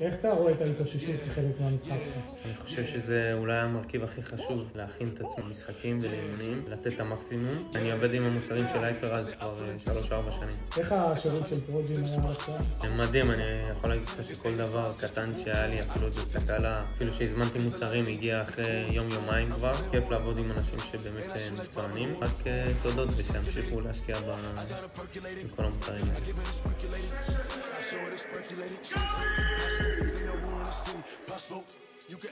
איך אתה רואה את ההתאוששות כחלק מהמשחק שלך? אני חושב שזה אולי המרכיב הכי חשוב, להכין את עצמי למשחקים ולאימונים, לתת את המקסימום. אני עובד עם המוצרים של הייפראז כבר 3-4 שנים. איך השירות של פרוג'ים היה עכשיו? מדהים, אני יכול להגיד לך שכל דבר קטן שהיה לי, אפילו זו תקלה, אפילו שהזמנתי מוצרים, הגיע אחרי יום-יומיים כבר. כיף לעבוד עם אנשים שבאמת מקצוענים. רק תודות ושימשיכו להשקיע בכל המוצרים האלה. You can